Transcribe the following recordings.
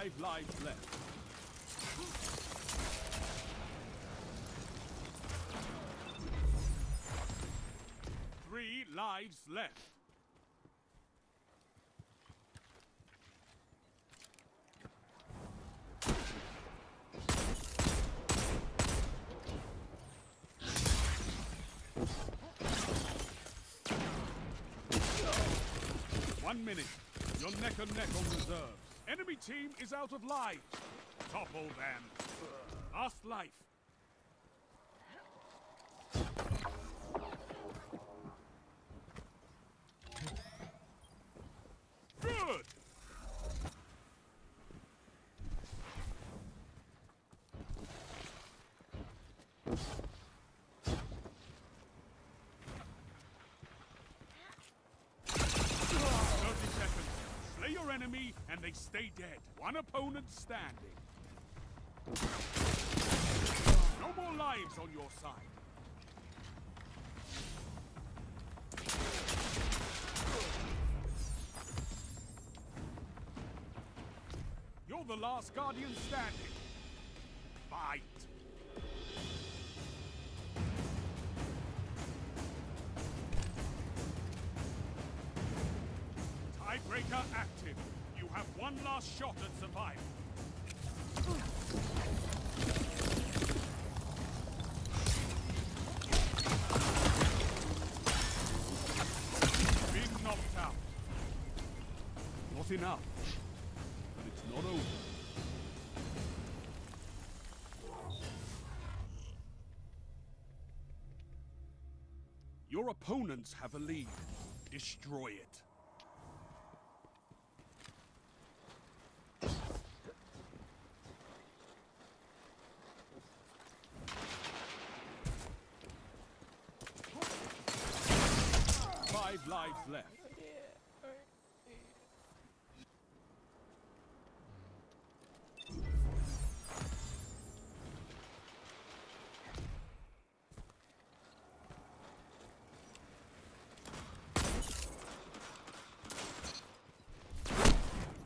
Five lives left. Three lives left. One minute. You're neck and neck on reserves. Enemy team is out of lives. Topple them. Last life. Good! Thirty seconds. Slay your enemy and they stay dead. One opponent standing. No more lives on your side. You're the last Guardian standing. Fight! Tiebreaker active. Have one last shot at survival. Being knocked out. Not enough. But it's not over. Your opponents have a lead. Destroy it. Five lives left.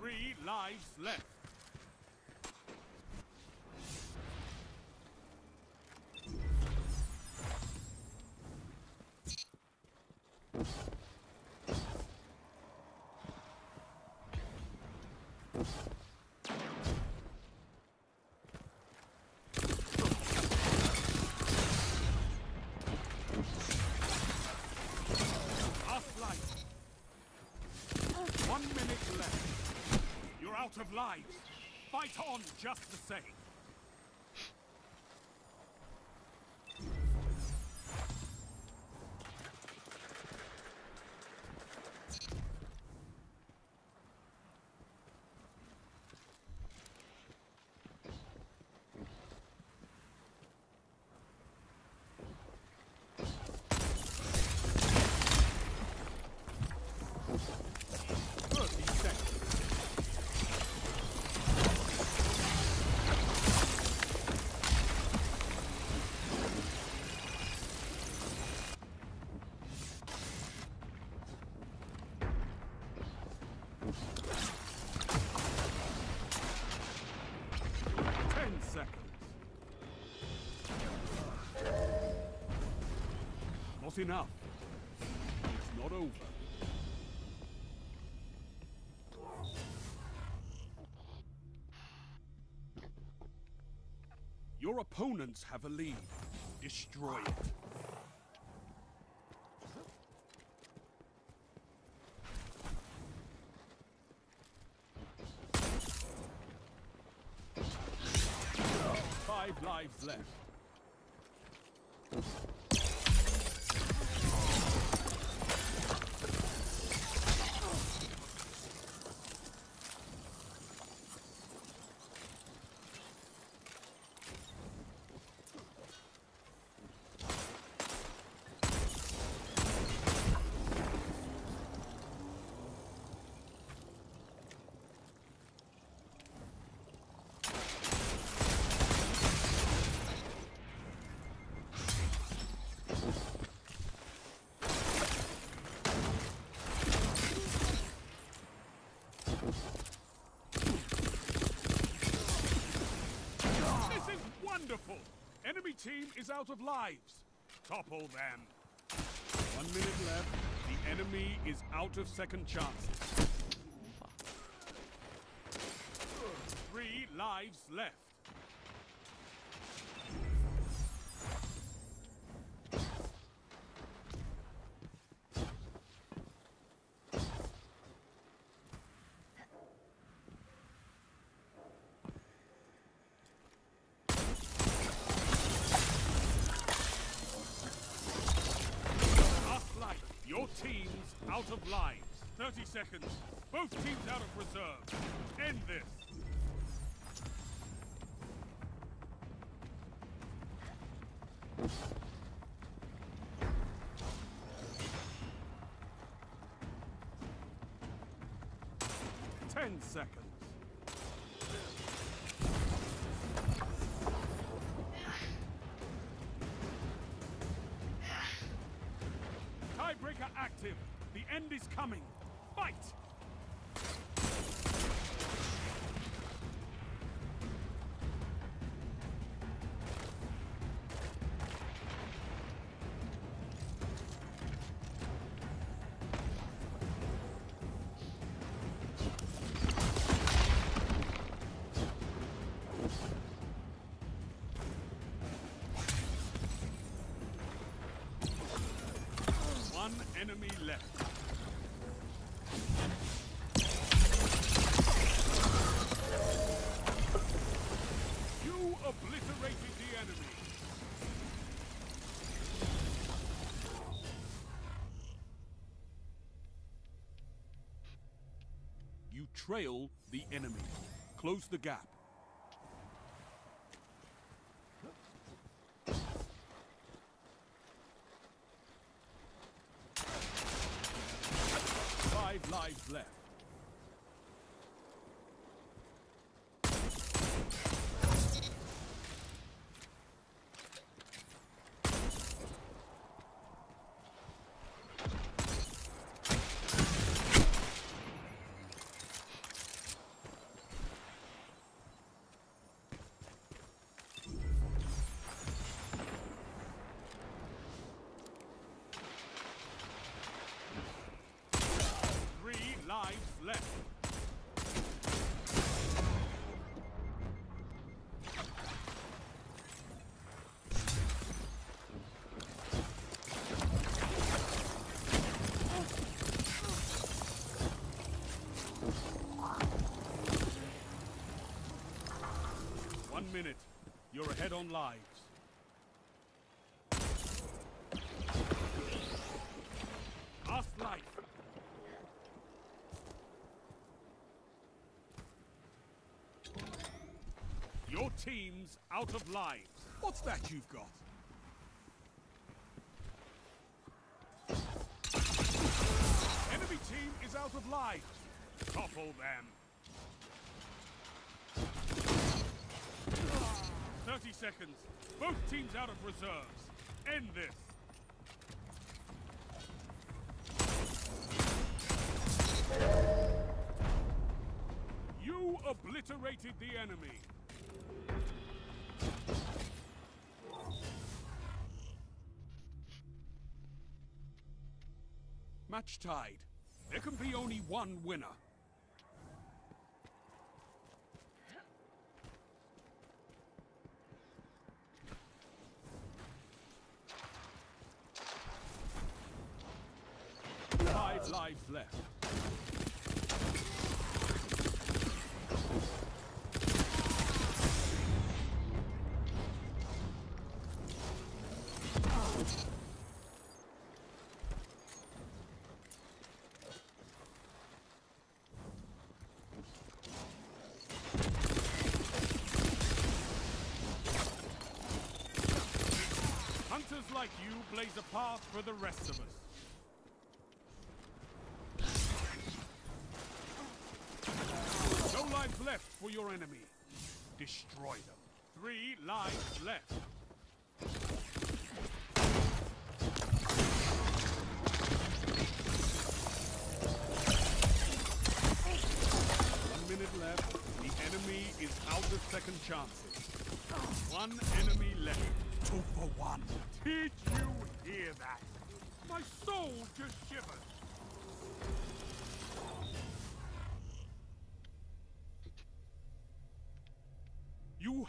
Three lives left. Out of lives. Fight on just the same. Not enough. It's not over. Your opponents have a lead. Destroy it. Five lives left. This is wonderful! Enemy team is out of lives. Topple them. One minute left. The enemy is out of second chances. Three lives left. Out of lives. 30 seconds. Both teams out of reserve. End this. Ten seconds. Tiebreaker active. The end is coming. One enemy left. You obliterated the enemy. You trail the enemy. Close the gap. Five lives left. One minute. You're ahead on lives. Last life. Your team's out of lives. What's that you've got? Enemy team is out of lives. Topple them. 30 seconds. Both teams out of reserves. End this. You obliterated the enemy. Match tied. There can be only one winner. Five lives left. Hunters like you blaze a path for the rest of us. No lives left for your enemy. Destroy them. Three lives left. One minute left. The enemy is out of second chances. One enemy left. Two for one. Did you hear that? My soul just shivered.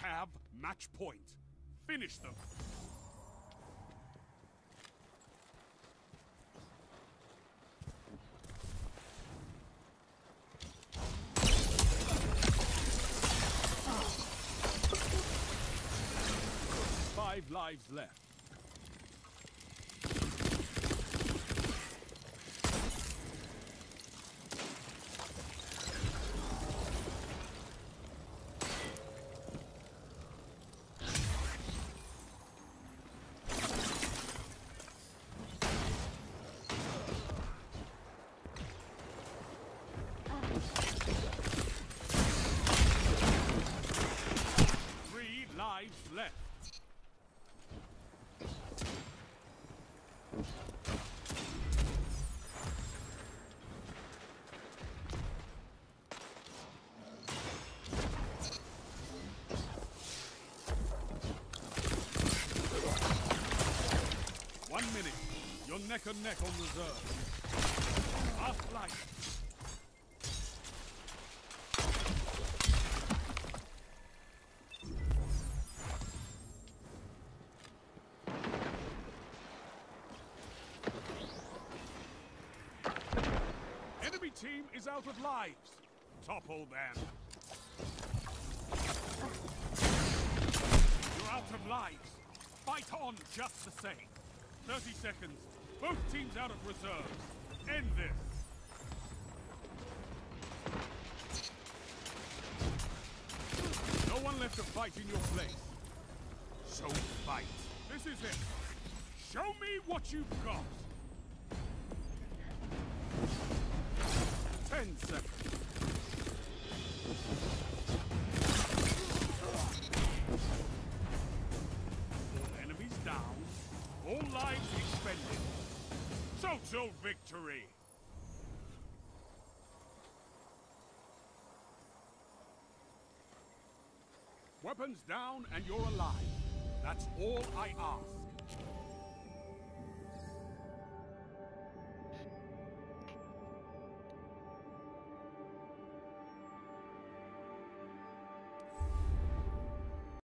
Have match point. Finish them. Five lives left. Three lives left. One minute. You're neck and neck on reserve. Last light. Enemy team is out of lives. Topple them. You're out of lives. Fight on just the same. 30 seconds. Both teams out of reserves. End this. No one left to fight in your place. So fight. This is it. Show me what you've got. Ten seconds. Total victory. Weapons down and you're alive. That's all I ask.